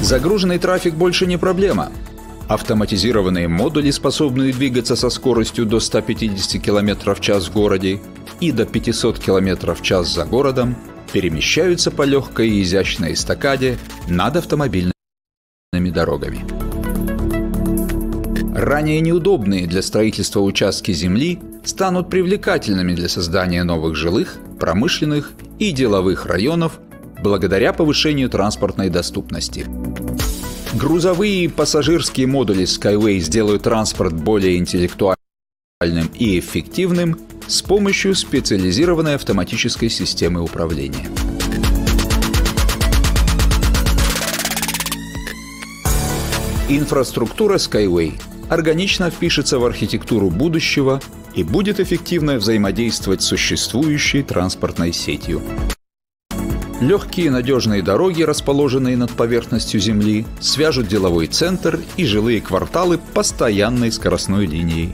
Загруженный трафик больше не проблема. Автоматизированные модули, способные двигаться со скоростью до 150 км в час в городе и до 500 км в час за городом, перемещаются по легкой и изящной эстакаде над автомобильными дорогами. Ранее неудобные для строительства участки земли станут привлекательными для создания новых жилых, промышленных и деловых районов благодаря повышению транспортной доступности. Грузовые и пассажирские модули Skyway сделают транспорт более интеллектуальным и эффективным с помощью специализированной автоматической системы управления. Инфраструктура Skyway органично впишется в архитектуру будущего и будет эффективно взаимодействовать с существующей транспортной сетью. Легкие надежные дороги, расположенные над поверхностью Земли, свяжут деловой центр и жилые кварталы постоянной скоростной линией.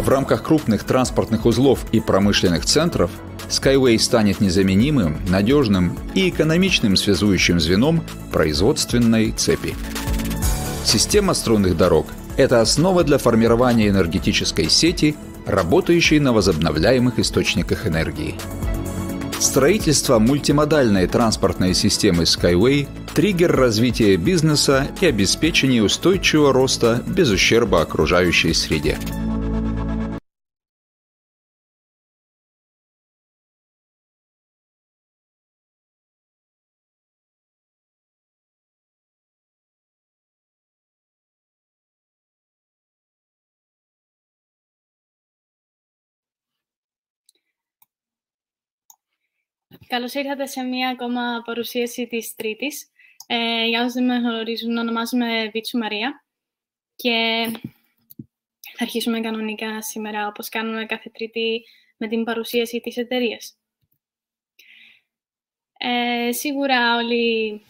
В рамках крупных транспортных узлов и промышленных центров Skyway станет незаменимым, надежным и экономичным связующим звеном производственной цепи. Система струнных дорог – это основа для формирования энергетической сети, работающей на возобновляемых источниках энергии. Строительство мультимодальной транспортной системы Skyway – триггер развития бизнеса и обеспечения устойчивого роста без ущерба окружающей среде. Καλώς ήρθατε σε μία ακόμα παρουσίαση της Τρίτης. Ε, για όσους δεν με γνωρίζουν, ονομάζομαι Βίτσου Μαρία και θα αρχίσουμε κανονικά σήμερα, όπως κάνουμε κάθε Τρίτη, με την παρουσίαση της εταιρείας. Ε, σίγουρα όλοι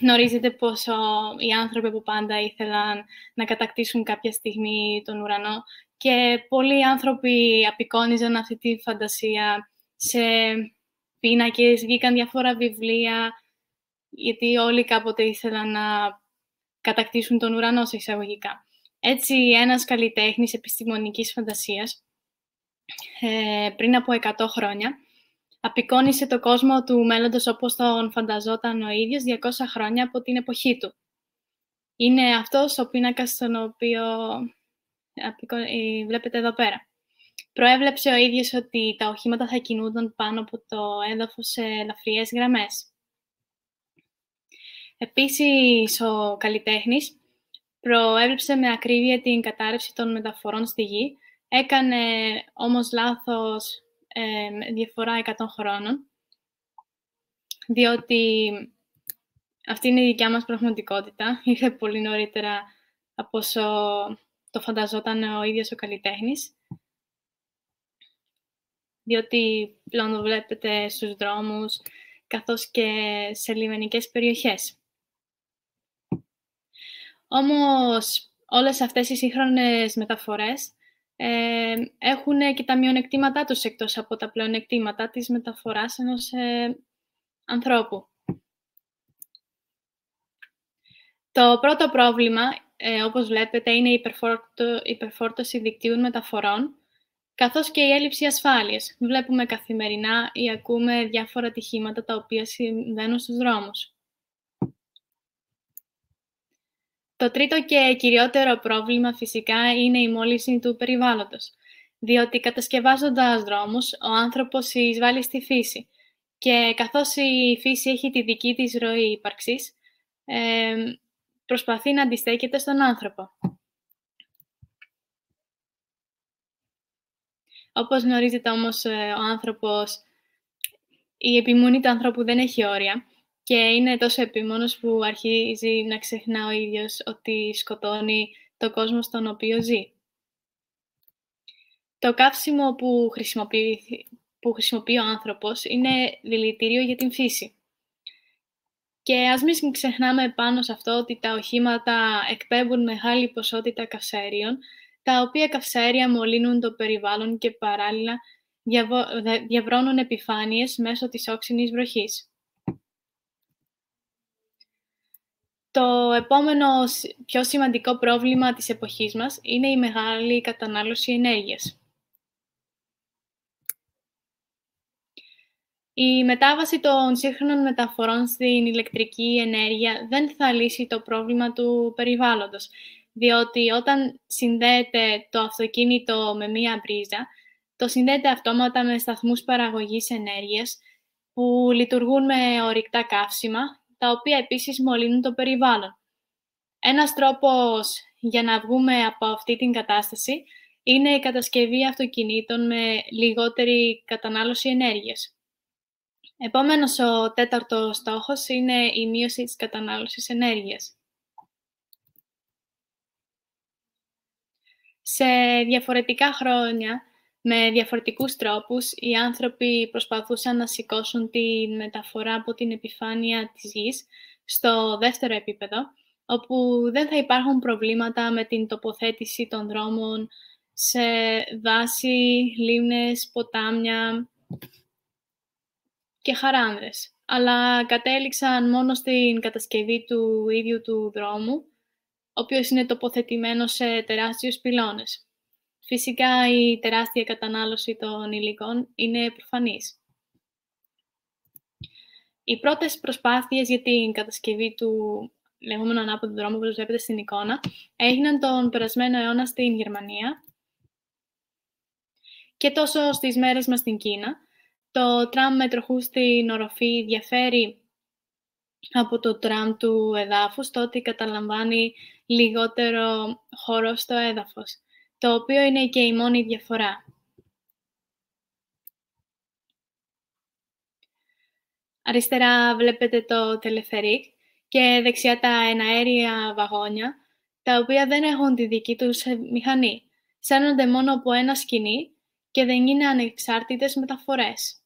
γνωρίζετε πόσο οι άνθρωποι που πάντα ήθελαν να κατακτήσουν κάποια στιγμή τον ουρανό και πολλοί άνθρωποι απεικόνιζαν αυτή τη φαντασία σε πίνακες, βγήκαν διάφορα βιβλία, γιατί όλοι κάποτε ήθελαν να κατακτήσουν τον ουρανό σε εισαγωγικά. Έτσι, ένας καλλιτέχνης επιστημονικής φαντασίας, ε, πριν από 100 χρόνια, απεικόνισε το κόσμο του μέλλοντος όπως τον φανταζόταν ο ίδιος 200 χρόνια από την εποχή του. Είναι αυτός ο πίνακας τον οποίο ε, βλέπετε εδώ πέρα. Προέβλεψε ο ίδιος ότι τα οχήματα θα κινούνταν πάνω από το έδαφος σε ελαφριές γραμμές. Επίσης, ο καλλιτέχνης προέβλεψε με ακρίβεια την κατάρρευση των μεταφορών στη γη, έκανε όμως λάθος ε, διαφορά 100 χρόνων, διότι αυτή είναι η δικιά μας πραγματικότητα. Ήρθε πολύ νωρίτερα από όσο το φανταζόταν ο ίδιος ο καλλιτέχνης διότι πλέον το βλέπετε στους δρόμους, καθώς και σε λιμενικές περιοχές. Όμως, όλες αυτές οι σύγχρονες μεταφορές ε, έχουν και τα μειονεκτήματά τους εκτός από τα πλεονεκτήματα της μεταφοράς ενός ε, ανθρώπου. Το πρώτο πρόβλημα, ε, όπως βλέπετε, είναι η υπερφόρτωση δικτύων μεταφορών, καθώς και η έλλειψη ασφάλειας. Βλέπουμε καθημερινά ή ακούμε διάφορα ατυχήματα τα οποία συμβαίνουν στους δρόμους. Το τρίτο και κυριότερο πρόβλημα φυσικά είναι η μόλυνση του περιβάλλοντος, διότι κατασκευάζοντας δρόμους, ο άνθρωπος εισβάλλει στη φύση και καθώς η φύση έχει τη δική της ροή ύπαρξης, προσπαθεί να αντιστέκεται στον άνθρωπο. Όπως γνωρίζετε όμως ε, ο άνθρωπος, η επιμονή του ανθρώπου δεν έχει όρια και είναι τόσο επίμονος που αρχίζει να ξεχνά ο ίδιος ότι σκοτώνει το κόσμο στον οποίο ζει. Το καύσιμο που χρησιμοποιεί, που χρησιμοποιεί ο άνθρωπος είναι δηλητήριο για την φύση. Και ας μην ξεχνάμε πάνω σε αυτό ότι τα οχήματα εκπέμπουν μεγάλη ποσότητα καυσαέριων, τα οποία καυσαέρια μολύνουν το περιβάλλον και παράλληλα διαβρώνουν επιφάνειες μέσω της όξινης βροχής. Το επόμενο πιο σημαντικό πρόβλημα της εποχής μας είναι η μεγάλη κατανάλωση ενέργειας. Η μετάβαση των σύγχρονων μεταφορών στην ηλεκτρική ενέργεια δεν θα λύσει το πρόβλημα του περιβάλλοντος, διότι όταν συνδέεται το αυτοκίνητο με μία μπρίζα, το συνδέεται αυτόματα με σταθμούς παραγωγής ενέργειας που λειτουργούν με ορυκτά καύσιμα, τα οποία επίσης μολύνουν το περιβάλλον. Ένας τρόπος για να βγούμε από αυτή την κατάσταση είναι η κατασκευή αυτοκινήτων με λιγότερη κατανάλωση ενέργειας. Επόμενος ο τέταρτος στόχος είναι η μείωση της κατανάλωσης ενέργειας. Σε διαφορετικά χρόνια, με διαφορετικούς τρόπους, οι άνθρωποι προσπαθούσαν να σηκώσουν τη μεταφορά από την επιφάνεια της γης στο δεύτερο επίπεδο, όπου δεν θα υπάρχουν προβλήματα με την τοποθέτηση των δρόμων σε δάση, λίμνες, ποτάμια και χαράνδρες, αλλά κατέληξαν μόνο στην κατασκευή του ίδιου του δρόμου, ο οποίος είναι τοποθετημένος σε τεράστιους πυλώνες. Φυσικά η τεράστια κατανάλωση των υλικών είναι προφανής. Οι πρώτες προσπάθειες για την κατασκευή του λεγόμενου ανάποδου δρόμου, όπως βλέπετε στην εικόνα, έγιναν τον περασμένο αιώνα στην Γερμανία και τόσο στις μέρες μας στην Κίνα, το τραμ με τροχού στην οροφή διαφέρει από το τραμ του εδάφους, τότε καταλαμβάνει λιγότερο χώρο στο έδαφος, το οποίο είναι και η μόνη διαφορά. Αριστερά βλέπετε το τελεφερίκ και δεξιά τα εναέρια βαγόνια, τα οποία δεν έχουν τη δική τους μηχανή. Σέρνονται μόνο από ένα σκηνή και δεν είναι ανεξάρτητες μεταφορές.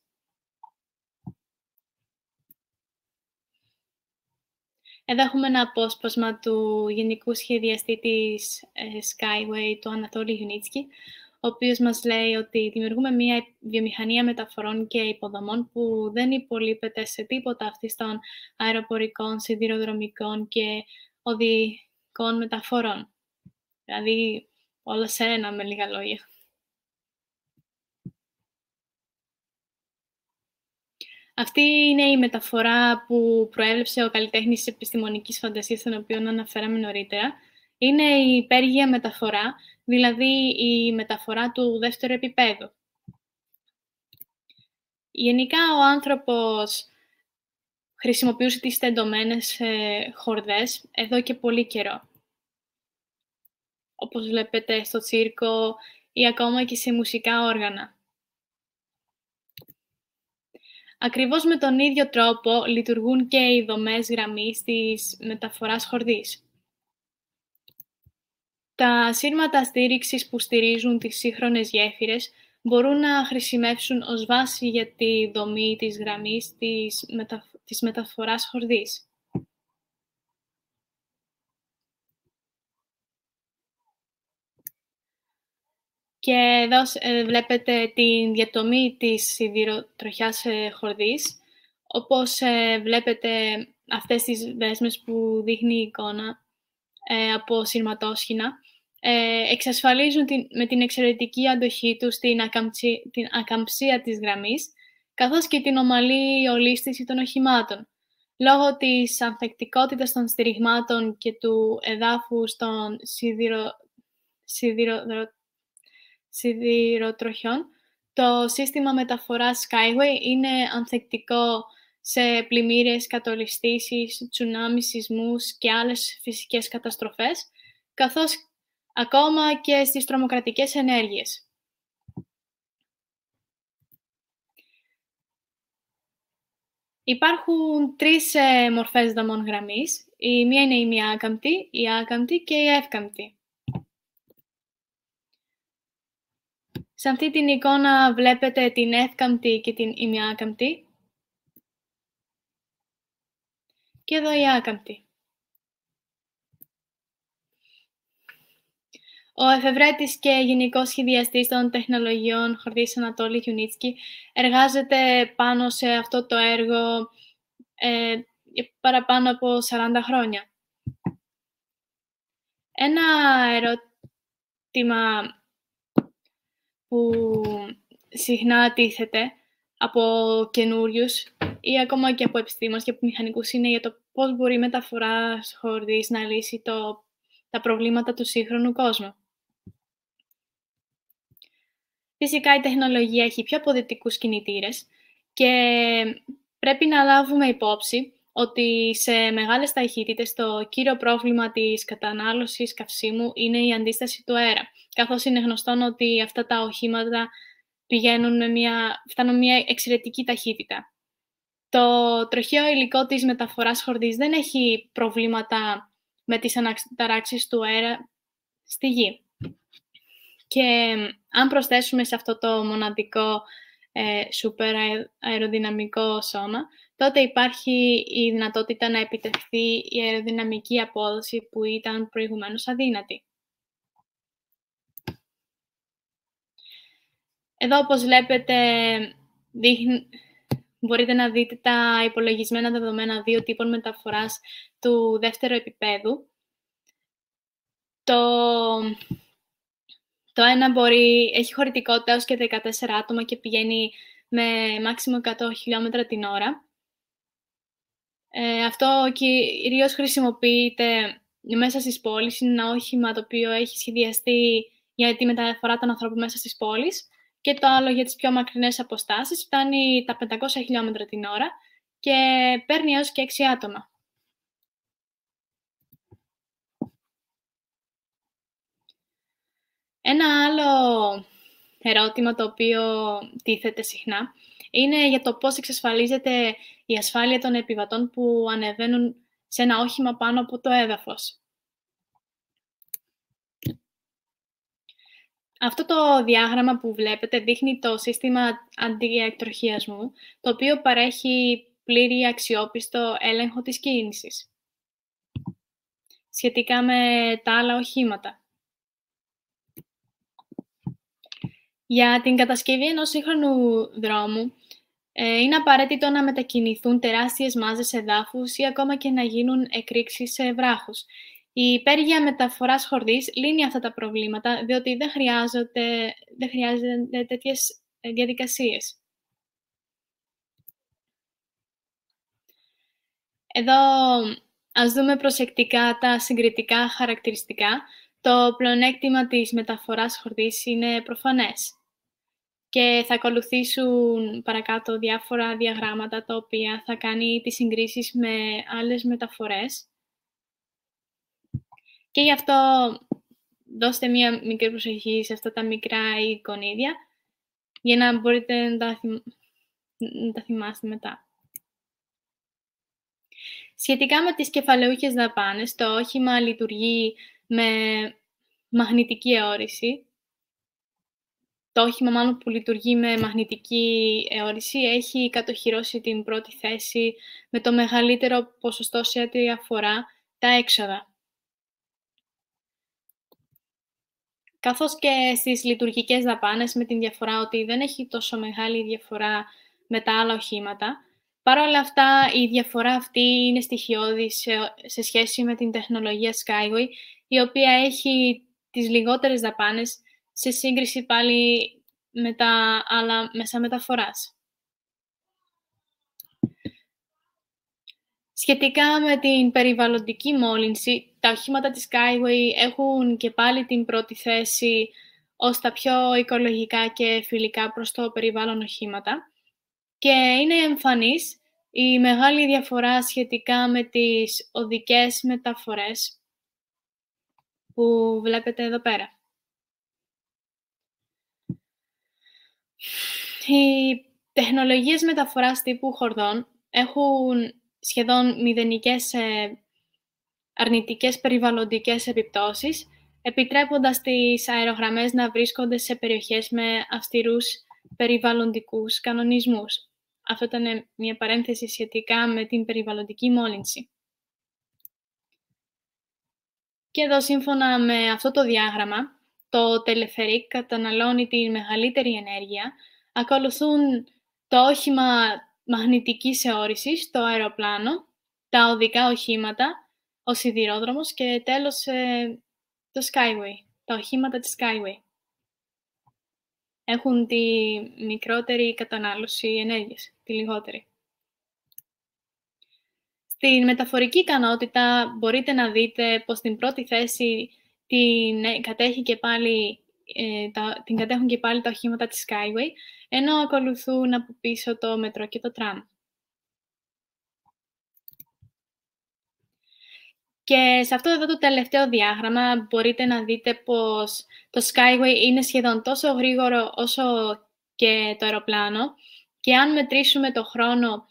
Εδώ έχουμε ένα απόσπασμα του γενικού σχεδιαστή της ε, Skyway, του Ανατόλη Γιουνίτσκι, ο οποίος μας λέει ότι δημιουργούμε μια βιομηχανία μεταφορών και υποδομών που δεν υπολείπεται σε τίποτα αυτή των αεροπορικών, σιδηροδρομικών και οδικών μεταφορών. Δηλαδή, όλα σε ένα, με λίγα λόγια. Αυτή είναι η μεταφορά που προέβλεψε ο καλλιτέχνης της επιστημονικής φαντασίας, τον οποίο αναφέραμε νωρίτερα. Είναι η υπέργεια μεταφορά, δηλαδή η μεταφορά του δεύτερου επίπεδου. Γενικά, ο άνθρωπος χρησιμοποιούσε τις τεντωμένες ε, χορδές εδώ και πολύ καιρό. Όπως βλέπετε στο τσίρκο ή ακόμα και σε μουσικά όργανα. Ακριβώς με τον ίδιο τρόπο λειτουργούν και οι δομές γραμμής της μεταφοράς χορδής. Τα σύρματα στήριξης που στηρίζουν τις σύγχρονες γέφυρες μπορούν να χρησιμεύσουν ως βάση για τη δομή της γραμμής της, μετα... της μεταφοράς χορδής. Και εδώ ε, βλέπετε την διατομή της σιδηροτροχιάς ε, χορδής. Όπως ε, βλέπετε αυτές τις δέσμες που δείχνει η εικόνα από σειρματόσχηνα, εξασφαλίζουν την, με την εξαιρετική αντοχή τους την, την ακαμψία της γραμμής, καθώς και την ομαλή ολίσθηση των οχημάτων. Λόγω της ανθεκτικότητας των στηριγμάτων και του εδάφους των σιδηρο, σιδηροτροχιών, το σύστημα μεταφοράς Skyway είναι ανθεκτικό σε πλημμύρες, κατολιστήσεις, τσουνάμις, σεισμούς και άλλες φυσικές καταστροφές, καθώς ακόμα και στις τρομοκρατικές ενέργειες. Υπάρχουν τρεις ε, μορφές δομών γραμμής. Η μία είναι η μία άκαμπτη, η άκαμπτη και η εύκαμπτη. Σε αυτή την εικόνα βλέπετε την εύκαμπτη και την ημιάκαμπτη. Και εδώ η άκαμπτη. Ο εφευρέτης και γενικός σχεδιαστής των τεχνολογιών Χορδής Ανατόλη Γιουνίτσκι εργάζεται πάνω σε αυτό το έργο ε, παραπάνω από 40 χρόνια. Ένα ερώτημα που συχνά τίθεται από καινούριους ή ακόμα και από επιστήμονες και από μηχανικούς είναι για το πώς μπορεί η μεταφορά χορδής να λύσει το, τα προβλήματα του σύγχρονου κόσμου. Φυσικά η τεχνολογία έχει πιο αποδυτικούς κινητήρες και πρέπει να λάβουμε υπόψη ότι σε μεγάλες ταχύτητες το κύριο πρόβλημα της κατανάλωσης καυσίμου είναι η αντίσταση του αέρα, καθώς είναι γνωστό ότι αυτά τα οχήματα πηγαίνουν με μια, φτάνουν μια εξαιρετική ταχύτητα. Το τροχαίο υλικό της μεταφοράς χορδής δεν έχει προβλήματα με τις αναταράξεις του αέρα στη γη. Και αν προσθέσουμε σε αυτό το μοναδικό ε, σούπερ αεροδυναμικό σώμα, τότε υπάρχει η δυνατότητα να επιτευχθεί η αεροδυναμική απόδοση που ήταν προηγουμένως αδύνατη. Εδώ, όπως βλέπετε, μπορείτε να δείτε τα υπολογισμένα δεδομένα δύο τύπων μεταφοράς του δεύτερου επίπεδου. Το, το ένα μπορεί, έχει χωρητικότητα έως και 14 άτομα και πηγαίνει με μάξιμο 100 χιλιόμετρα την ώρα. Ε, αυτό κυρίως χρησιμοποιείται μέσα στις πόλεις. Είναι ένα όχημα το οποίο έχει σχεδιαστεί για τη μεταφορά των ανθρώπων μέσα στις πόλεις και το άλλο για τις πιο μακρινές αποστάσεις φτάνει τα 500 χιλιόμετρα την ώρα και παίρνει έως και 6 άτομα. Ένα άλλο ερώτημα το οποίο τίθεται συχνά είναι για το πώς εξασφαλίζεται η ασφάλεια των επιβατών που ανεβαίνουν σε ένα όχημα πάνω από το έδαφος. Αυτό το διάγραμμα που βλέπετε δείχνει το σύστημα αντιεκτροχιασμού, το οποίο παρέχει πλήρη αξιόπιστο έλεγχο της κίνησης. Σχετικά με τα άλλα οχήματα. Για την κατασκευή ενός σύγχρονου δρόμου, ε, είναι απαραίτητο να μετακινηθούν τεράστιες μάζες εδάφους ή ακόμα και να γίνουν εκρήξεις σε βράχους, η υπέργεια μεταφοράς χορδής λύνει αυτά τα προβλήματα, διότι δεν χρειάζονται, δεν χρειάζονται τέτοιες ε, διαδικασίες. Εδώ ας δούμε προσεκτικά τα συγκριτικά χαρακτηριστικά. Το πλεονέκτημα της μεταφοράς χορδής είναι προφανές και θα ακολουθήσουν παρακάτω διάφορα διαγράμματα τα οποία θα κάνει τις συγκρίσεις με άλλες μεταφορές. Και γι' αυτό δώστε μία μικρή προσοχή σε αυτά τα μικρά εικονίδια για να μπορείτε να τα, να τα θυμάστε μετά. Σχετικά με τις κεφαλαιούχες δαπάνες, το όχημα λειτουργεί με μαγνητική αιώρηση. Το όχημα μάλλον που λειτουργεί με μαγνητική αιώρηση έχει κατοχυρώσει την πρώτη θέση με το μεγαλύτερο ποσοστό σε ό,τι αφορά τα έξοδα. καθώς και στις λειτουργικές δαπάνες με την διαφορά ότι δεν έχει τόσο μεγάλη διαφορά με τα άλλα οχήματα. Παρ' όλα αυτά, η διαφορά αυτή είναι στοιχειώδης σε, σχέση με την τεχνολογία Skyway, η οποία έχει τις λιγότερες δαπάνες σε σύγκριση πάλι με τα άλλα μέσα μεταφοράς. Σχετικά με την περιβαλλοντική μόλυνση, τα οχήματα της Skyway έχουν και πάλι την πρώτη θέση ως τα πιο οικολογικά και φιλικά προς το περιβάλλον οχήματα και είναι εμφανής η μεγάλη διαφορά σχετικά με τις οδικές μεταφορές που βλέπετε εδώ πέρα. Οι τεχνολογίες μεταφοράς τύπου χορδών έχουν σχεδόν μηδενικές ε, αρνητικές περιβαλλοντικές επιπτώσεις, επιτρέποντας τις αερογραμμές να βρίσκονται σε περιοχές με αυστηρούς περιβαλλοντικούς κανονισμούς. Αυτό ήταν μια παρένθεση σχετικά με την περιβαλλοντική μόλυνση. Και εδώ, σύμφωνα με αυτό το διάγραμμα, το τελεφερίκ καταναλώνει τη μεγαλύτερη ενέργεια, ακολουθούν το όχημα μαγνητικής αιώρησης, το αεροπλάνο, τα οδικά οχήματα, ο σιδηρόδρομος και τέλος ε, το Skyway, τα οχήματα της Skyway. Έχουν τη μικρότερη κατανάλωση ενέργειας, τη λιγότερη. Στην μεταφορική ικανότητα μπορείτε να δείτε πως την πρώτη θέση την, ε, κατέχει και πάλι, ε, τα, την κατέχουν και πάλι τα οχήματα της Skyway, ενώ ακολουθούν από πίσω το μετρό και το τραμ. Και σε αυτό εδώ το τελευταίο διάγραμμα μπορείτε να δείτε πως το Skyway είναι σχεδόν τόσο γρήγορο όσο και το αεροπλάνο και αν μετρήσουμε το χρόνο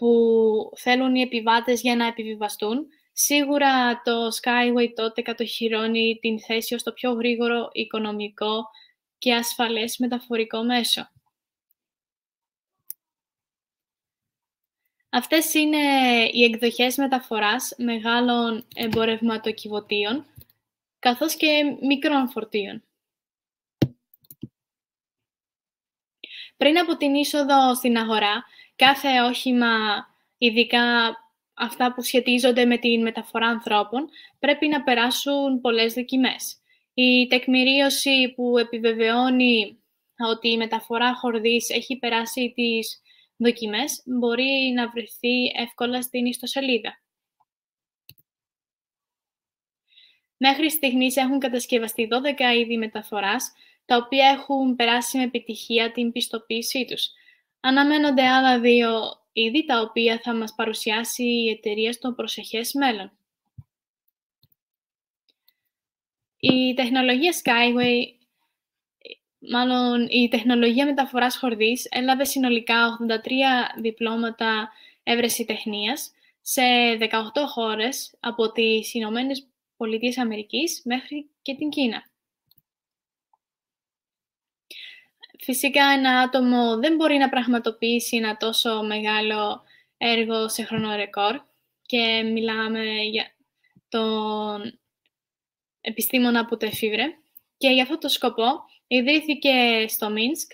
που θέλουν οι επιβάτες για να επιβιβαστούν, σίγουρα το Skyway τότε κατοχυρώνει την θέση ως το πιο γρήγορο, οικονομικό και ασφαλές μεταφορικό μέσο. Αυτές είναι οι εκδοχές μεταφοράς μεγάλων εμπορευματοκιβωτίων, καθώς και μικρών φορτίων. Πριν από την είσοδο στην αγορά, κάθε όχημα, ειδικά αυτά που σχετίζονται με τη μεταφορά ανθρώπων, πρέπει να περάσουν πολλές δοκιμές. Η τεκμηρίωση που επιβεβαιώνει ότι η μεταφορά χορδής έχει περάσει τις δοκιμές μπορεί να βρεθεί εύκολα στην ιστοσελίδα. Μέχρι στιγμής έχουν κατασκευαστεί 12 είδη μεταφοράς, τα οποία έχουν περάσει με επιτυχία την πιστοποίησή τους. Αναμένονται άλλα δύο είδη, τα οποία θα μας παρουσιάσει η εταιρεία στο προσεχές μέλλον. Η τεχνολογία Skyway μάλλον η τεχνολογία μεταφοράς χορδής έλαβε συνολικά 83 διπλώματα έβρεση τεχνίας σε 18 χώρες από τις Ηνωμένες Πολιτείες Αμερικής μέχρι και την Κίνα. Φυσικά ένα άτομο δεν μπορεί να πραγματοποιήσει ένα τόσο μεγάλο έργο σε χρόνο ρεκόρ και μιλάμε για τον επιστήμονα που το εφήβρε. Και για αυτό το σκοπό Ιδρύθηκε στο Μίνσκ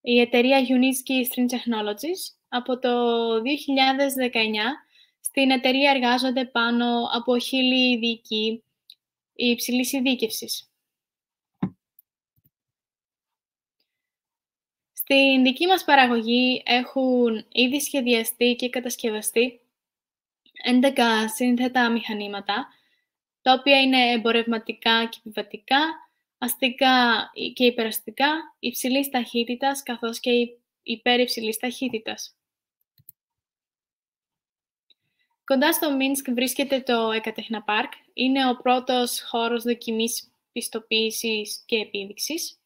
η εταιρεία Unitsky String Technologies. Από το 2019 στην εταιρεία εργάζονται πάνω από χίλιοι ειδικοί υψηλής ειδίκευσης. Στην δική μας παραγωγή έχουν ήδη σχεδιαστεί και κατασκευαστεί 11 σύνθετα μηχανήματα, τα οποία είναι εμπορευματικά και επιβατικά, αστικά και υπεραστικά υψηλής ταχύτητας καθώς και υπερυψηλής ταχύτητας. Κοντά στο Μίνσκ βρίσκεται το Εκατέχνα Πάρκ. Είναι ο πρώτος χώρος δοκιμής πιστοποίησης και επίδειξης.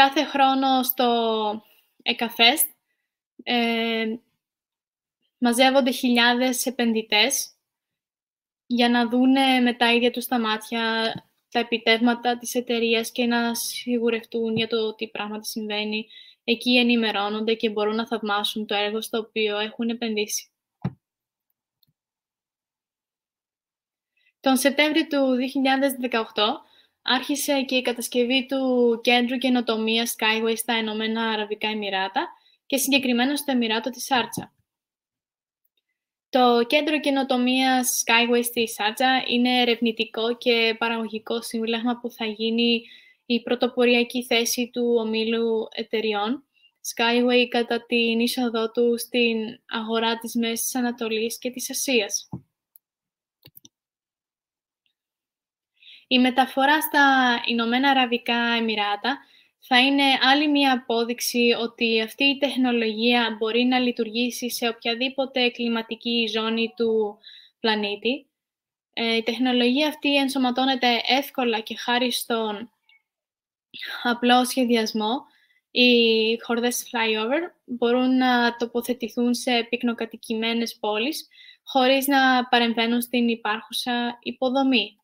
Κάθε χρόνο στο Εκαφέστ ε, μαζεύονται χιλιάδες επενδυτές για να δούνε με τα ίδια τους τα μάτια τα επιτεύγματα της εταιρείας και να σιγουρευτούν για το τι πράγματι συμβαίνει. Εκεί ενημερώνονται και μπορούν να θαυμάσουν το έργο στο οποίο έχουν επενδύσει. Τον Σεπτέμβριο του 2018 άρχισε και η κατασκευή του Κέντρου Καινοτομίας Skyway στα Ενωμένα Αραβικά Εμμυράτα και συγκεκριμένα στο Εμμυράτο της Άρτσα. Το Κέντρο καινοτομίας Skyway στη Σάτζα είναι ερευνητικό και παραγωγικό σύμβλαγμα που θα γίνει η πρωτοποριακή θέση του ομίλου εταιριών Skyway κατά την είσοδό του στην αγορά της Μέσης Ανατολής και της Ασίας. Η μεταφορά στα Ηνωμένα Αραβικά Εμμυράτα θα είναι άλλη μία απόδειξη ότι αυτή η τεχνολογία μπορεί να λειτουργήσει σε οποιαδήποτε κλιματική ζώνη του πλανήτη. Ε, η τεχνολογία αυτή ενσωματώνεται εύκολα και χάρη στον απλό σχεδιασμό. Οι χορδές flyover μπορούν να τοποθετηθούν σε πυκνοκατοικημένες πόλεις χωρίς να παρεμβαίνουν στην υπάρχουσα υποδομή.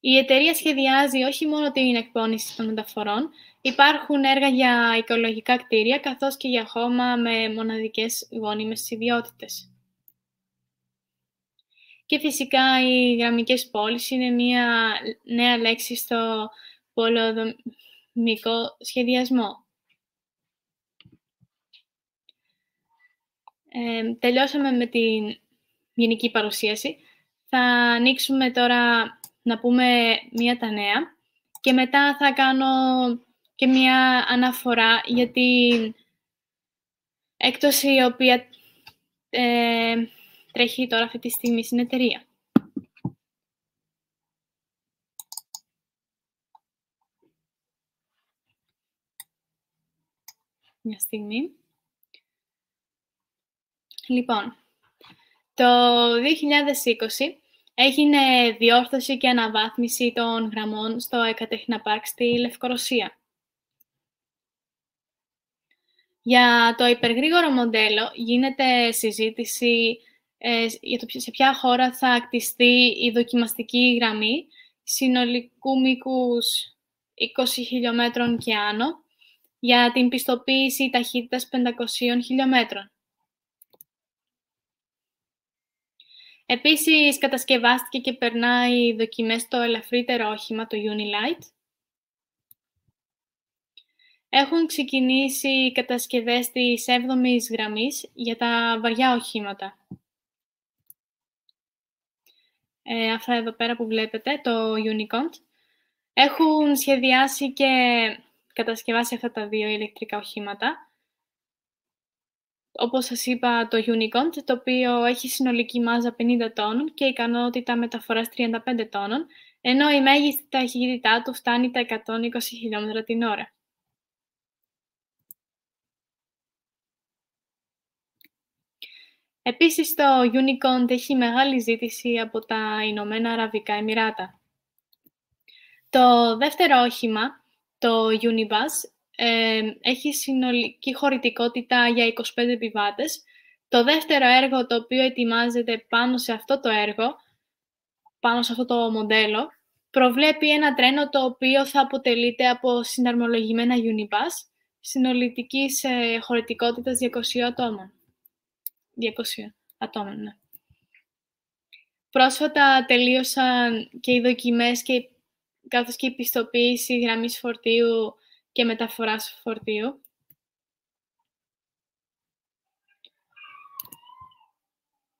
Η εταιρεία σχεδιάζει όχι μόνο την εκπόνηση των μεταφορών, υπάρχουν έργα για οικολογικά κτίρια, καθώς και για χώμα με μοναδικές γόνιμες ιδιότητες. Και φυσικά οι γραμμικές πόλεις είναι μια νέα λέξη στο πολεοδομικό σχεδιασμό. Ε, τελειώσαμε με την γενική παρουσίαση. Θα ανοίξουμε τώρα να πούμε μία τα νέα και μετά θα κάνω και μία αναφορά για την έκπτωση η οποία ε, τρέχει τώρα αυτή τη στιγμή στην εταιρεία. Μια στιγμή. Λοιπόν, το 2020 έγινε διόρθωση και αναβάθμιση των γραμμών στο Εκατέχνα Πάρκ στη Λευκορωσία. Για το υπεργρήγορο μοντέλο γίνεται συζήτηση ε, για το σε ποια χώρα θα κτιστεί η δοκιμαστική γραμμή συνολικού μήκους 20 χιλιόμετρων και άνω για την πιστοποίηση ταχύτητας 500 χιλιόμετρων. Επίσης, κατασκευάστηκε και περνάει δοκιμές στο ελαφρύτερο όχημα, το Unilight. Έχουν ξεκινήσει οι κατασκευές της 7ης γραμμής για τα βαριά οχήματα. Ε, αυτά εδώ πέρα που βλέπετε, το Unicont. Έχουν σχεδιάσει και κατασκευάσει αυτά τα δύο ηλεκτρικά οχήματα όπως σας είπα, το Unicont, το οποίο έχει συνολική μάζα 50 τόνων και ικανότητα μεταφοράς 35 τόνων, ενώ η μέγιστη ταχύτητά του φτάνει τα 120 χιλιόμετρα την ώρα. Επίσης, το Unicont έχει μεγάλη ζήτηση από τα Ηνωμένα Αραβικά Εμμυράτα. Το δεύτερο όχημα, το Unibus, έχει συνολική χωρητικότητα για 25 επιβάτες. Το δεύτερο έργο το οποίο ετοιμάζεται πάνω σε αυτό το έργο, πάνω σε αυτό το μοντέλο, προβλέπει ένα τρένο το οποίο θα αποτελείται από συναρμολογημένα Unibus, συνολικής ε, χωρητικότητας 200 ατόμων. 200 ατόμων, ναι. Πρόσφατα τελείωσαν και οι δοκιμές και καθώς και η πιστοποίηση γραμμής φορτίου και μεταφοράς φορτίου.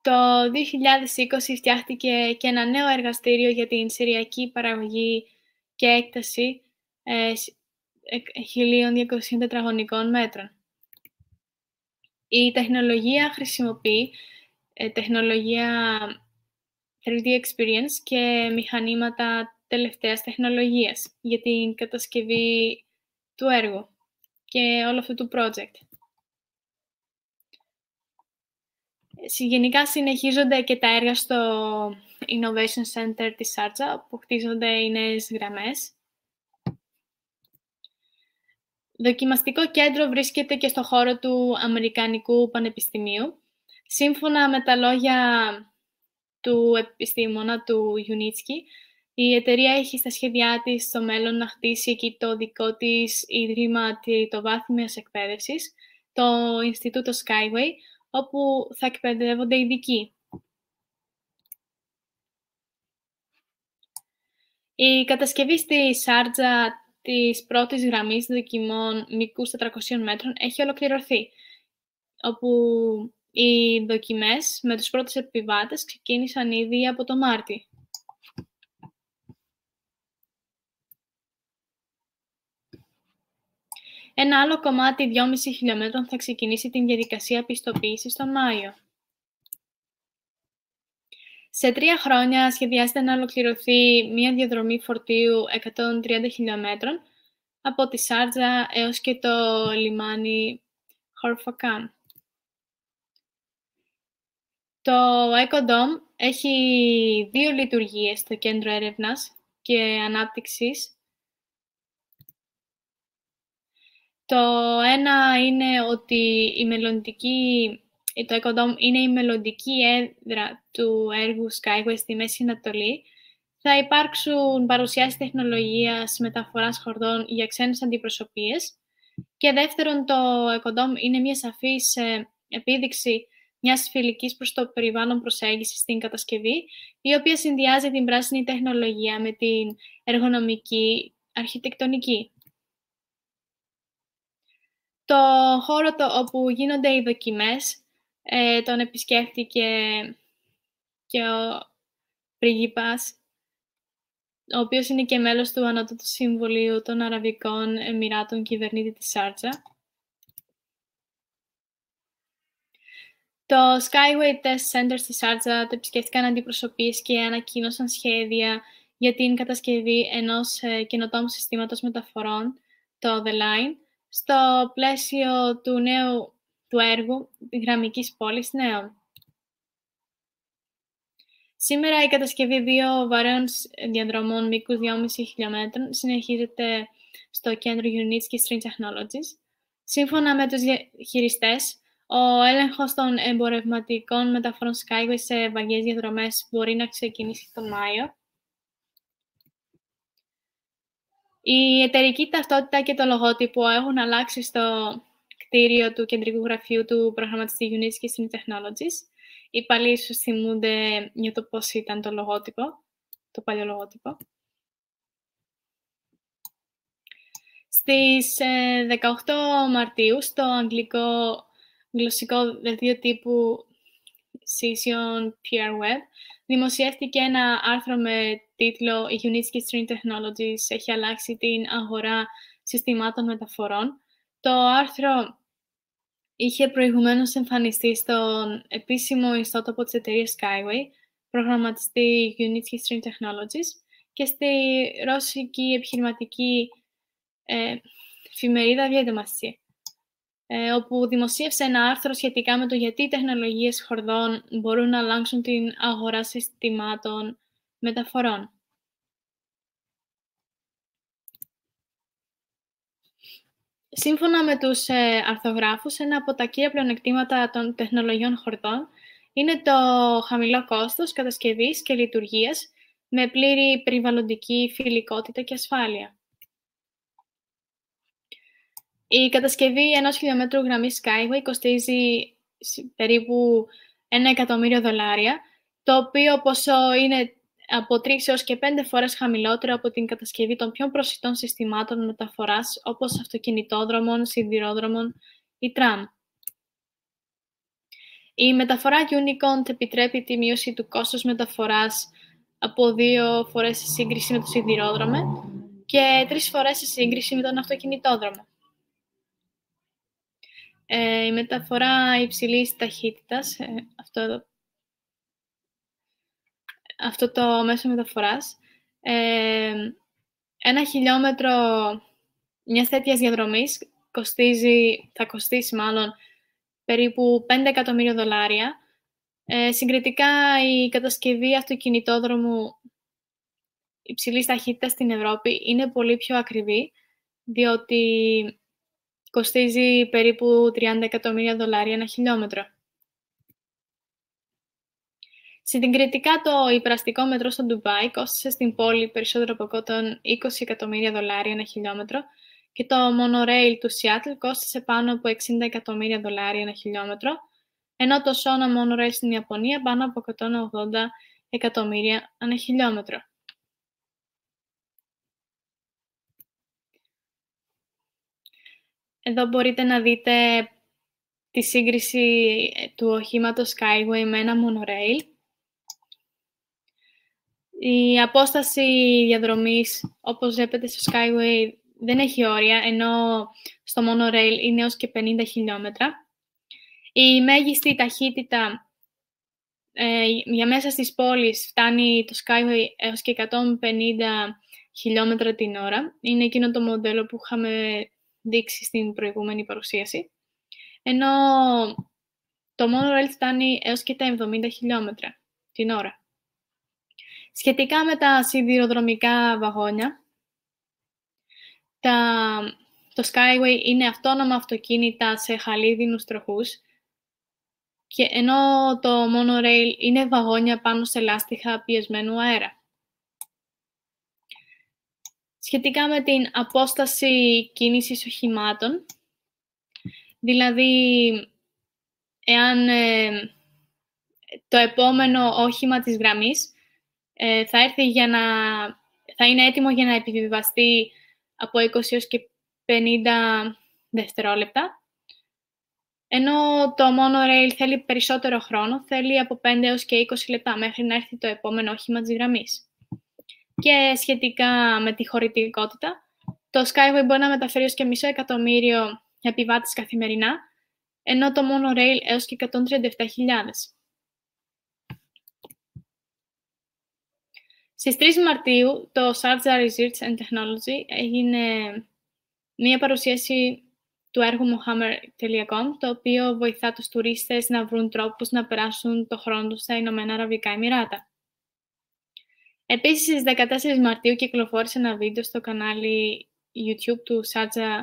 Το 2020 φτιάχτηκε και ένα νέο εργαστήριο για την συριακή παραγωγή και έκταση ε, 1.200 τετραγωνικών μέτρων. Η τεχνολογία χρησιμοποιεί ε, τεχνολογία 3D Experience και μηχανήματα τελευταίας τεχνολογίας για την κατασκευή του έργου και όλο αυτό του project. Γενικά συνεχίζονται και τα έργα στο Innovation Center της Σάρτσα, που χτίζονται οι νέες γραμμές. Δοκιμαστικό κέντρο βρίσκεται και στο χώρο του Αμερικανικού Πανεπιστημίου. Σύμφωνα με τα λόγια του επιστήμονα του Ιουνίτσκι, η εταιρεία έχει στα σχέδιά της στο μέλλον να χτίσει εκεί το δικό της ίδρυμα τριτοβάθμιας εκπαίδευσης, το Ινστιτούτο Skyway, όπου θα εκπαιδεύονται ειδικοί. Η κατασκευή στη Σάρτζα της πρώτης γραμμής δοκιμών μήκους 400 μέτρων έχει ολοκληρωθεί, όπου οι δοκιμές με τους πρώτους επιβάτες ξεκίνησαν ήδη από το Μάρτι. Ένα άλλο κομμάτι 2,5 χιλιόμετρων θα ξεκινήσει την διαδικασία πιστοποίησης τον Μάιο. Σε τρία χρόνια σχεδιάζεται να ολοκληρωθεί μία διαδρομή φορτίου 130 χιλιόμετρων από τη Σάρτζα έως και το λιμάνι Χορφακάν. Το EcoDome έχει δύο λειτουργίες στο κέντρο έρευνας και ανάπτυξης Το ένα είναι ότι η μελλοντική, το EcoDome είναι η μελλοντική έδρα του έργου Skyway στη Μέση Ανατολή. Θα υπάρξουν παρουσιάσεις τεχνολογίας μεταφοράς χορδών για ξένες αντιπροσωπείες. Και δεύτερον, το EcoDome είναι μια σαφής ε, επίδειξη μιας φιλικής προς το περιβάλλον προσέγγισης στην κατασκευή, η οποία συνδυάζει την πράσινη τεχνολογία με την εργονομική αρχιτεκτονική. Το χώρο το, όπου γίνονται οι δοκιμές ε, τον επισκέφτηκε και ο πρίγκιπας, ο οποίος είναι και μέλος του Ανώτατου Συμβουλίου των Αραβικών Εμμυράτων Κυβερνήτη της Σάρτζα. Το Skyway Test Center στη Σάρτζα το επισκέφτηκαν αντιπροσωπείς και ανακοίνωσαν σχέδια για την κατασκευή ενός ε, καινοτόμου συστήματος μεταφορών, το The Line, στο πλαίσιο του νέου του έργου γραμμικής πόλης νέων. Σήμερα η κατασκευή δύο βαρέων διαδρομών μήκους 2,5 χιλιόμετρων συνεχίζεται στο κέντρο Unitsky String Technologies. Σύμφωνα με τους χειριστές, ο έλεγχος των εμπορευματικών μεταφορών Skyway σε βαγγές διαδρομές μπορεί να ξεκινήσει τον Μάιο. Η εταιρική ταυτότητα και το λογότυπο έχουν αλλάξει στο κτίριο του κεντρικού γραφείου του προγραμματιστή Unitsky String Technologies. Οι παλιοί ίσως θυμούνται για το πώς ήταν το λογότυπο, το παλιό λογότυπο. Στις 18 ε, Μαρτίου, στο αγγλικό γλωσσικό δελτίο τύπου Session PR Web, δημοσιεύτηκε ένα άρθρο με τίτλο «Η Unitsky String Technologies έχει αλλάξει την αγορά συστημάτων μεταφορών». Το άρθρο είχε προηγουμένως εμφανιστεί στον επίσημο ιστότοπο της εταιρείας Skyway, προγραμματιστή Unitsky String Technologies, και στη ρώσικη επιχειρηματική ε, εφημερίδα Βιέντεμαστσί, ε, όπου δημοσίευσε ένα άρθρο σχετικά με το γιατί οι τεχνολογίες χορδών μπορούν να αλλάξουν την αγορά συστημάτων μεταφορών. Σύμφωνα με τους ε, αρθογράφους, ένα από τα κύρια πλεονεκτήματα των τεχνολογιών χορδών είναι το χαμηλό κόστος κατασκευής και λειτουργίας με πλήρη περιβαλλοντική φιλικότητα και ασφάλεια. Η κατασκευή ενός χιλιόμετρου γραμμής Skyway κοστίζει περίπου ένα εκατομμύριο δολάρια, το οποίο ποσό είναι από 3 έως και 5 φορές χαμηλότερο από την κατασκευή των πιο προσιτών συστημάτων μεταφοράς όπως αυτοκινητόδρομων, σιδηρόδρομων ή τραμ. Η μεταφορά Unicont επιτρέπει τη μείωση του κόστους μεταφοράς από δύο φορές σε σύγκριση με το σιδηρόδρομο και τρεις φορές σε σύγκριση με τον αυτοκινητόδρομο. Ε, η μεταφορά υψηλής ταχύτητας, ε, αυτό εδώ αυτό το μέσο μεταφοράς. Ε, ένα χιλιόμετρο μιας τέτοιας διαδρομής κοστίζει, θα κοστίσει μάλλον περίπου 5 εκατομμύρια δολάρια. Ε, συγκριτικά η κατασκευή αυτοκινητόδρομου υψηλής ταχύτητας στην Ευρώπη είναι πολύ πιο ακριβή, διότι κοστίζει περίπου 30 εκατομμύρια δολάρια ένα χιλιόμετρο. Συγκριτικά το υπεραστικό μετρό στο Ντουμπάι κόστησε στην πόλη περισσότερο από τον 20 εκατομμύρια δολάρια ένα χιλιόμετρο και το monorail του Σιάτλ κόστησε πάνω από 60 εκατομμύρια δολάρια ένα χιλιόμετρο, ενώ το Sona monorail στην Ιαπωνία πάνω από 180 εκατομμύρια ένα χιλιόμετρο. Εδώ μπορείτε να δείτε τη σύγκριση του οχήματος Skyway με ένα monorail. Η απόσταση διαδρομής, όπως βλέπετε στο Skyway, δεν έχει όρια, ενώ στο Monorail είναι έως και 50 χιλιόμετρα. Η μέγιστη ταχύτητα ε, για μέσα στις πόλεις φτάνει το Skyway έως και 150 χιλιόμετρα την ώρα. Είναι εκείνο το μοντέλο που είχαμε δείξει στην προηγούμενη παρουσίαση. Ενώ το Monorail φτάνει έως και τα 70 χιλιόμετρα την ώρα. Σχετικά με τα σιδηροδρομικά βαγόνια, τα, το Skyway είναι αυτόνομα αυτοκίνητα σε χαλίδινους τροχούς, και ενώ το monorail είναι βαγόνια πάνω σε λάστιχα πιεσμένου αέρα. Σχετικά με την απόσταση κίνησης οχημάτων, δηλαδή εάν ε, το επόμενο όχημα της γραμμής ε, θα έρθει για να... θα είναι έτοιμο για να επιβιβαστεί από 20 έως και 50 δευτερόλεπτα. Ενώ το monorail θέλει περισσότερο χρόνο, θέλει από 5 έως και 20 λεπτά μέχρι να έρθει το επόμενο όχημα της γραμμής. Και σχετικά με τη χωρητικότητα, το Skyway μπορεί να μεταφέρει ως και μισό εκατομμύριο επιβάτες καθημερινά, ενώ το monorail έως και 137.000. Στις 3 Μαρτίου, το Sharjah Research and Technology έγινε μία παρουσίαση του έργου Mohammed.com, το οποίο βοηθά τους τουρίστες να βρουν τρόπους να περάσουν το χρόνο τους στα Ηνωμένα Αραβικά Εμμυράτα. Επίσης, στις 14 Μαρτίου κυκλοφόρησε ένα βίντεο στο κανάλι YouTube του Sharjah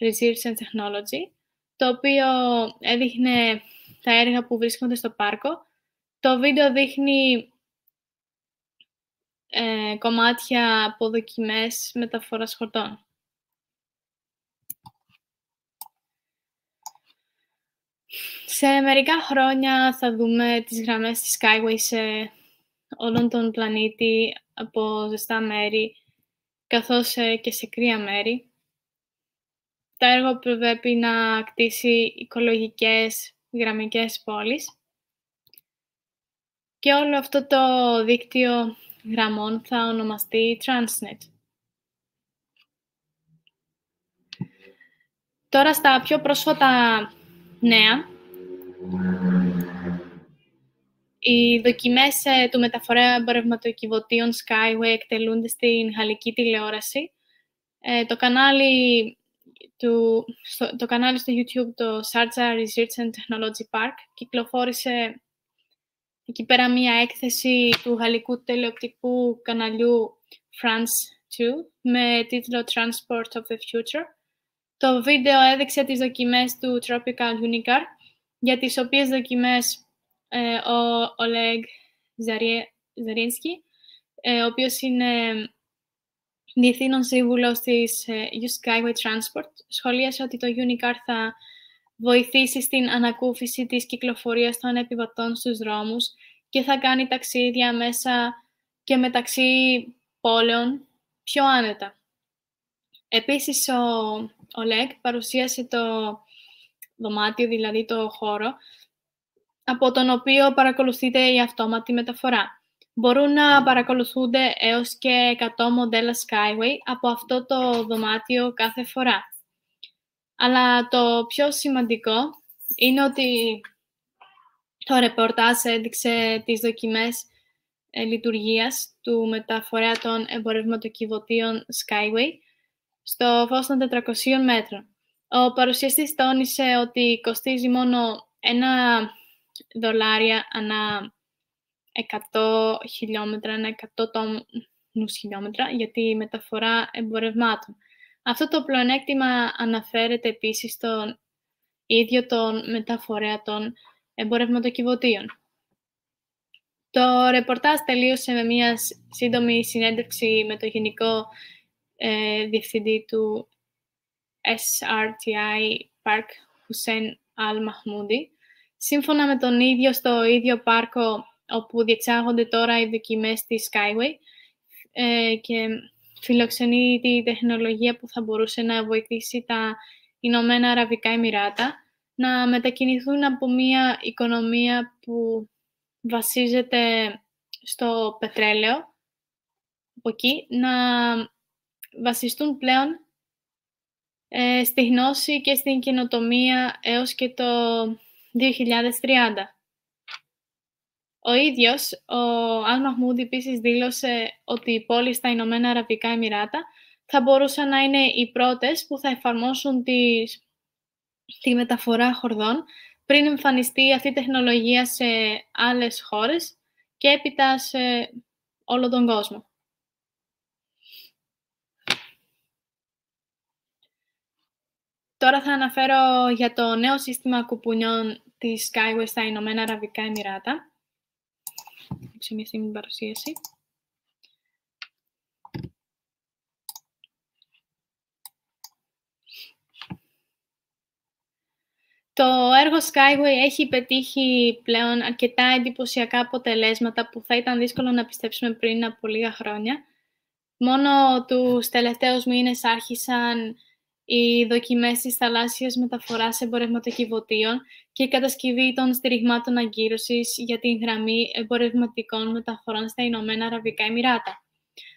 Research and Technology, το οποίο έδειχνε τα έργα που βρίσκονται στο πάρκο. Το βίντεο δείχνει ε, κομμάτια από δοκιμές μεταφοράς χορτών. Σε μερικά χρόνια θα δούμε τις γραμμές της Skyway σε όλον τον πλανήτη από ζεστά μέρη, καθώς ε, και σε κρύα μέρη. Το έργο προβλέπει να κτίσει οικολογικές γραμμικές πόλεις. Και όλο αυτό το δίκτυο γραμμών θα ονομαστεί Transnet. Τώρα στα πιο πρόσφατα νέα, οι δοκιμές ε, του μεταφορέα εμπορευματοκιβωτίων Skyway εκτελούνται στην γαλλική τηλεόραση. Ε, το, κανάλι του, στο, το κανάλι στο YouTube, το Sharjah Research and Technology Park, κυκλοφόρησε εκεί πέρα μία έκθεση του γαλλικού τηλεοπτικού καναλιού France 2 με τίτλο Transport of the Future. Το βίντεο έδειξε τις δοκιμές του Tropical Unicar, για τις οποίες δοκιμές ε, ο Ολέγ Ζαρίνσκι, ε, ο οποίος είναι διευθύνων σύμβουλος της ε, Youth Skyway Transport, σχολίασε ότι το Unicar θα βοηθήσει στην ανακούφιση της κυκλοφορίας των επιβατών στους δρόμους και θα κάνει ταξίδια μέσα και μεταξύ πόλεων πιο άνετα. Επίσης, ο, ο ΛΕΚ παρουσίασε το δωμάτιο, δηλαδή το χώρο, από τον οποίο παρακολουθείται η αυτόματη μεταφορά. Μπορούν να παρακολουθούνται έως και 100 μοντέλα Skyway από αυτό το δωμάτιο κάθε φορά. Αλλά το πιο σημαντικό είναι ότι το ρεπορτάζ έδειξε τις δοκιμές ε, λειτουργίας του μεταφορέα των εμπορευματοκιβωτίων Skyway στο φως των 400 μέτρων. Ο παρουσιαστής τόνισε ότι κοστίζει μόνο ένα δολάρια ανά 100 χιλιόμετρα, ανά 100 τόνους χιλιόμετρα για τη μεταφορά εμπορευμάτων. Αυτό το πλεονέκτημα αναφέρεται επίσης στον ίδιο τον μεταφορέα των εμπορευματοκιβωτίων. Το ρεπορτάζ τελείωσε με μια σύντομη συνέντευξη με το Γενικό ε, Διευθυντή του SRTI Park, Hussein Al Mahmoudi. Σύμφωνα με τον ίδιο στο ίδιο πάρκο όπου διεξάγονται τώρα οι δοκιμές της Skyway ε, και φιλοξενεί τη τεχνολογία που θα μπορούσε να βοηθήσει τα Ηνωμένα Αραβικά Εμμυράτα να μετακινηθούν από μια οικονομία που βασίζεται στο πετρέλαιο, από εκεί, να βασιστούν πλέον ε, στη γνώση και στην καινοτομία έως και το 2030. Ο ίδιος, ο Αλ Μαχμούντ επίσης δήλωσε ότι οι πόλεις στα Ηνωμένα Αραβικά Εμμυράτα θα μπορούσαν να είναι οι πρώτες που θα εφαρμόσουν τις τη μεταφορά χορδών πριν εμφανιστεί αυτή η τεχνολογία σε άλλες χώρες και έπειτα σε όλο τον κόσμο. Τώρα θα αναφέρω για το νέο σύστημα κουπουνιών της Skyway στα Ηνωμένα Αραβικά Εμμυράτα. Σε μια στιγμή παρουσίαση. Το έργο Skyway έχει πετύχει πλέον αρκετά εντυπωσιακά αποτελέσματα που θα ήταν δύσκολο να πιστέψουμε πριν από λίγα χρόνια. Μόνο τους τελευταίους μήνες άρχισαν οι δοκιμές της θαλάσσιας μεταφοράς εμπορευματοκιβωτίων και η κατασκευή των στηριγμάτων αγκύρωσης για την γραμμή εμπορευματικών μεταφορών στα Ηνωμένα Αραβικά Εμμυράτα.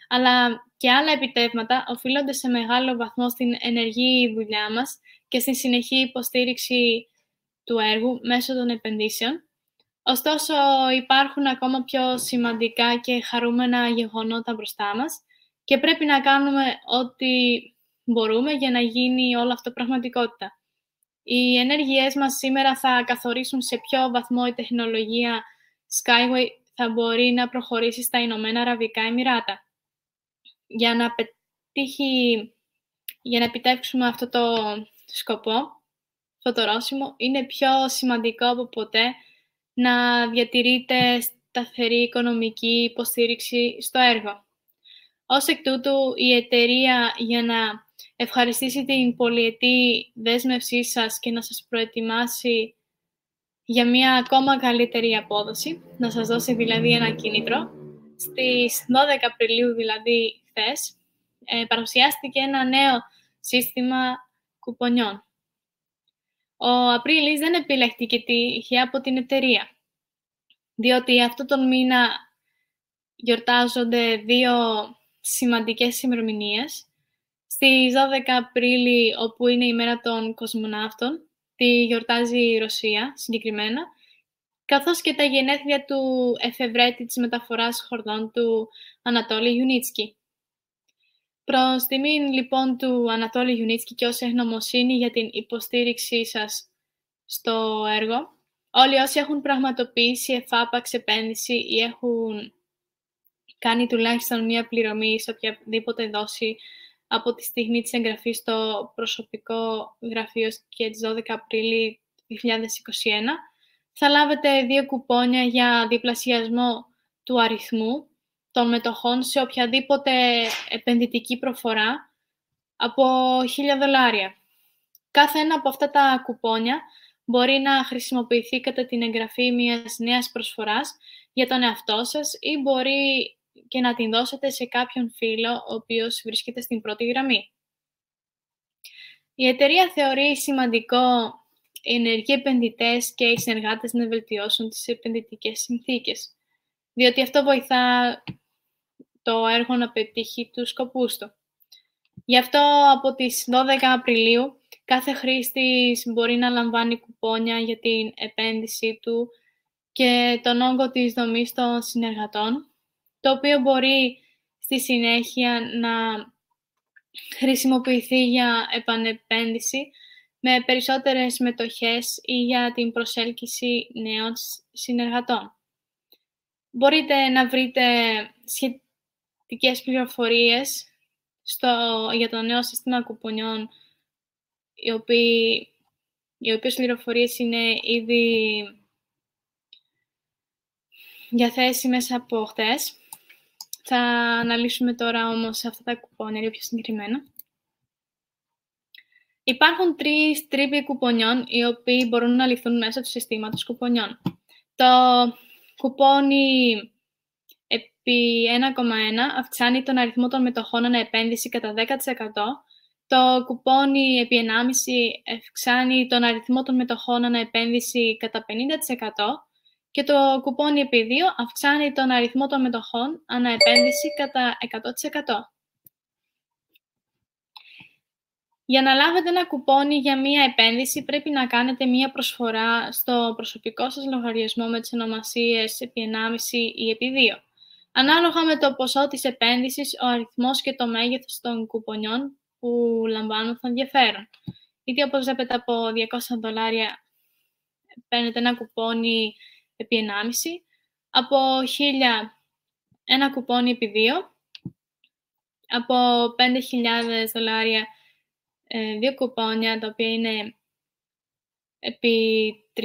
Αλλά και άλλα επιτεύγματα οφείλονται σε μεγάλο βαθμό στην ενεργή δουλειά μας και στην συνεχή υποστήριξη του έργου μέσω των επενδύσεων. Ωστόσο, υπάρχουν ακόμα πιο σημαντικά και χαρούμενα γεγονότα μπροστά μας και πρέπει να κάνουμε ό,τι μπορούμε για να γίνει όλο αυτό πραγματικότητα. Οι ενέργειές μας σήμερα θα καθορίσουν σε ποιο βαθμό η τεχνολογία Skyway θα μπορεί να προχωρήσει στα Ηνωμένα Αραβικά Εμμυράτα. Για να, πετύχει, για να επιτεύξουμε αυτό το σκοπό, αυτό το ρώσιμο, είναι πιο σημαντικό από ποτέ να διατηρείται σταθερή οικονομική υποστήριξη στο έργο. Ως εκ τούτου, η εταιρεία για να ευχαριστήσει την πολυετή δέσμευσή σας και να σας προετοιμάσει για μια ακόμα καλύτερη απόδοση, να σας δώσει δηλαδή ένα κίνητρο. Στις 12 Απριλίου, δηλαδή χθες, ε, παρουσιάστηκε ένα νέο σύστημα κουπονιών. Ο Απρίλης δεν επιλέχτηκε τυχαία από την εταιρεία, διότι αυτό τον μήνα γιορτάζονται δύο σημαντικές ημερομηνίες. Στις 12 Απρίλη, όπου είναι η μέρα των κοσμοναύτων, τη γιορτάζει η Ρωσία συγκεκριμένα, καθώς και τα γενέθλια του εφευρέτη της μεταφοράς χορδών του Ανατόλη Ιουνίτσκι. Προς τιμήν λοιπόν του Ανατόλη Ιουνίτσκι και ως ευγνωμοσύνη για την υποστήριξή σας στο έργο, όλοι όσοι έχουν πραγματοποιήσει εφάπαξ επένδυση ή έχουν κάνει τουλάχιστον μία πληρωμή σε οποιαδήποτε δόση από τη στιγμή της εγγραφής στο προσωπικό γραφείο και τις 12 Απριλίου 2021, θα λάβετε δύο κουπόνια για διπλασιασμό του αριθμού των μετοχών σε οποιαδήποτε επενδυτική προφορά από 1.000 δολάρια. Κάθε ένα από αυτά τα κουπόνια μπορεί να χρησιμοποιηθεί κατά την εγγραφή μιας νέας προσφοράς για τον εαυτό σας ή μπορεί και να την δώσετε σε κάποιον φίλο ο οποίος βρίσκεται στην πρώτη γραμμή. Η εταιρεία θεωρεί σημαντικό οι ενεργοί επενδυτές και οι συνεργάτες να βελτιώσουν τις επενδυτικές συνθήκες, διότι αυτό βοηθά το έργο να πετύχει τους σκοπούς του. Γι' αυτό από τις 12 Απριλίου κάθε χρήστης μπορεί να λαμβάνει κουπόνια για την επένδυσή του και τον όγκο της δομής των συνεργατών το οποίο μπορεί στη συνέχεια να χρησιμοποιηθεί για επανεπένδυση με περισσότερες μετοχές ή για την προσέλκυση νέων συνεργατών. Μπορείτε να βρείτε σχετικές πληροφορίες στο, για το νέο σύστημα κουπονιών, οι, οποίοι, οι οποίες πληροφορίες είναι ήδη διαθέσιμες από χτες. Θα αναλύσουμε τώρα όμως αυτά τα κουπόνια πιο συγκεκριμένα. Υπάρχουν τρεις τρύποι κουπονιών, οι οποίοι μπορούν να ληφθούν μέσω του συστήματος κουπονιών. Το κουπόνι επί 1,1 αυξάνει τον αριθμό των μετοχών ανά επένδυση κατά 10%. Το κουπόνι επί 1,5 αυξάνει τον αριθμό των μετοχών ανά επένδυση κατά 50% και το κουπόνι επί 2 αυξάνει τον αριθμό των μετοχών ανά επένδυση κατά 100%. Για να λάβετε ένα κουπόνι για μία επένδυση, πρέπει να κάνετε μία προσφορά στο προσωπικό σας λογαριασμό με τις ονομασίες επί 1,5 ή επί 2. Ανάλογα με το ποσό της επένδυσης, ο αριθμός και το μέγεθος των κουπονιών που λαμβάνουν θα ενδιαφέρουν. Είτε όπως βλέπετε από 200 δολάρια παίρνετε ένα κουπόνι επί 1,5, από 1000 ένα κουπόνι επί 2, από 5.000 δολάρια ε, δύο κουπόνια, τα οποία είναι επί 3,5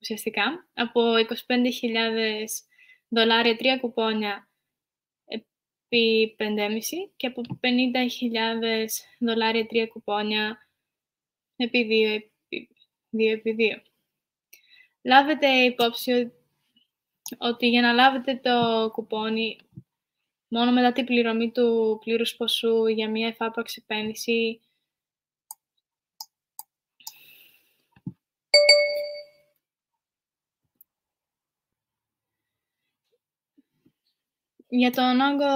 ουσιαστικά, από 25.000 δολάρια τρία κουπόνια επί 5,5 και από 50.000 δολάρια τρία κουπόνια επί 2 2x2. Λάβετε υπόψη ότι για να λάβετε το κουπόνι μόνο μετά την πληρωμή του πλήρους ποσού για μια εφάπαξ επένδυση για τον όγκο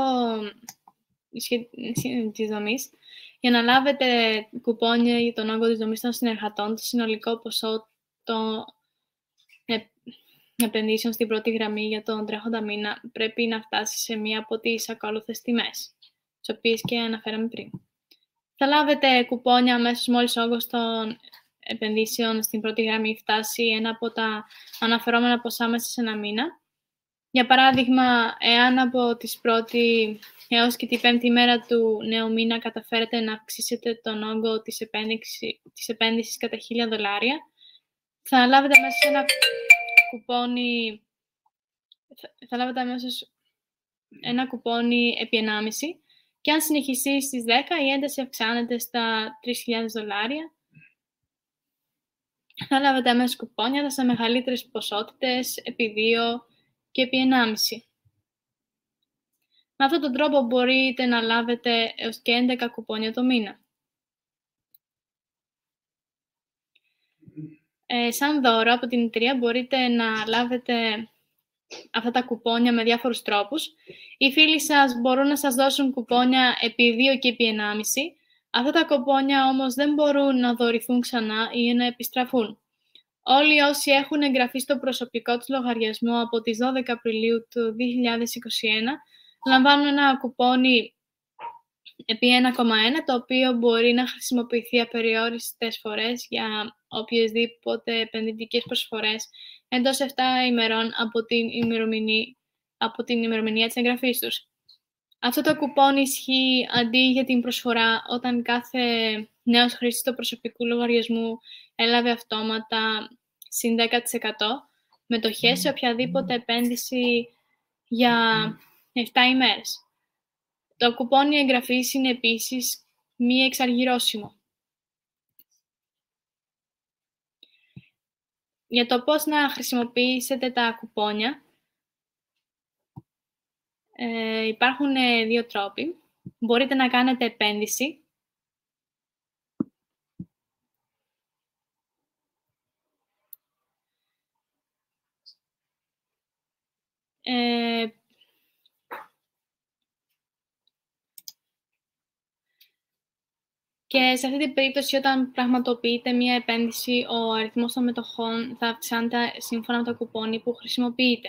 της δομής, για να λάβετε κουπόνια για τον όγκο της δομής των συνεργατών, το συνολικό ποσό των επενδύσεων στην πρώτη γραμμή για τον τρέχοντα μήνα πρέπει να φτάσει σε μία από τις ακόλουθες τιμές, τις οποίες και αναφέραμε πριν. Θα λάβετε κουπόνια αμέσως μόλις ο όγκος των επενδύσεων στην πρώτη γραμμή φτάσει ένα από τα αναφερόμενα ποσά μέσα σε ένα μήνα. Για παράδειγμα, εάν από τις πρώτη έως και την πέμπτη μέρα του νέου μήνα καταφέρετε να αυξήσετε τον όγκο της, επένδυση, της επένδυσης κατά 1000 δολάρια, θα λάβετε μέσα σε ένα κουπόνι, θα, θα λάβετε αμέσως ένα κουπόνι επί 1,5 και αν συνεχιστεί στις 10 η ένταση αυξάνεται στα 3.000 δολάρια. Θα λάβετε αμέσως κουπόνια σε μεγαλύτερες ποσότητες επί 2 και επί 1,5. Με αυτόν τον τρόπο μπορείτε να λάβετε έως και 11 κουπόνια το μήνα. Ε, σαν δώρο από την εταιρεία μπορείτε να λάβετε αυτά τα κουπόνια με διάφορους τρόπους. Οι φίλοι σας μπορούν να σας δώσουν κουπόνια επί 2 και επί 1,5. Αυτά τα κουπόνια όμως δεν μπορούν να δωρηθούν ξανά ή να επιστραφούν. Όλοι όσοι έχουν εγγραφεί στο προσωπικό τους λογαριασμό από τις 12 Απριλίου του 2021 λαμβάνουν ένα κουπόνι επί 1,1 το οποίο μπορεί να χρησιμοποιηθεί απεριόριστες φορές για οποιασδήποτε επενδυτικές προσφορές εντός 7 ημερών από την ημερομηνία, από την ημερομηνία της εγγραφής τους. Αυτό το κουπόνι ισχύει αντί για την προσφορά όταν κάθε νέος χρήστης του προσωπικού λογαριασμού έλαβε αυτόματα συν 10% μετοχές σε οποιαδήποτε επένδυση για 7 ημέρες. Το κουπόνι εγγραφής είναι επίσης μη εξαργυρώσιμο. Για το πώς να χρησιμοποιήσετε τα κουπόνια, ε, υπάρχουν ε, δύο τρόποι. Μπορείτε να κάνετε επένδυση. Ε, Και σε αυτή την περίπτωση, όταν πραγματοποιείτε μία επένδυση, ο αριθμός των μετοχών θα αυξάνεται σύμφωνα με το κουπόνι που χρησιμοποιείτε.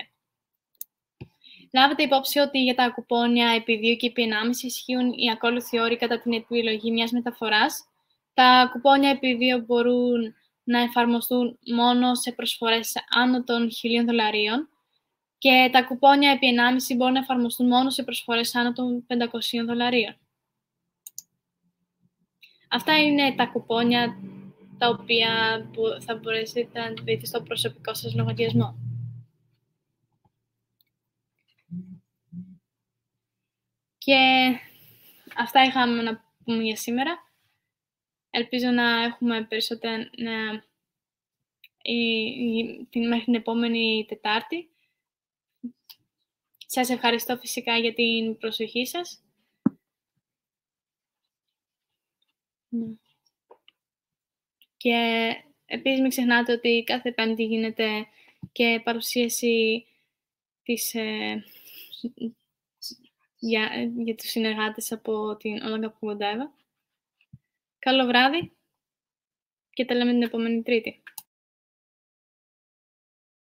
Λάβετε υπόψη ότι για τα κουπόνια επί 2 και επί 1,5 ισχύουν οι ακόλουθοι όροι κατά την επιλογή μιας μεταφοράς. Τα κουπόνια επί 2 μπορούν να εφαρμοστούν μόνο σε προσφορές άνω των 1.000 δολαρίων και τα κουπόνια επί 1,5 μπορούν να εφαρμοστούν μόνο σε προσφορές άνω των 500 δολαρίων. Αυτά είναι τα κουπόνια τα οποία θα μπορέσετε να δείτε στο προσωπικό σας λογαριασμό. Και αυτά είχαμε να πούμε για σήμερα. Ελπίζω να έχουμε περισσότερα να... μέχρι την επόμενη Τετάρτη. Σας ευχαριστώ φυσικά για την προσοχή σας. Ναι. Και επίσης μην ξεχνάτε ότι κάθε πέμπτη γίνεται και παρουσίαση της, ε, για, για τους συνεργάτες από την Όλαγκα Πουγοντάεβα. Καλό βράδυ και τα λέμε την επόμενη Τρίτη.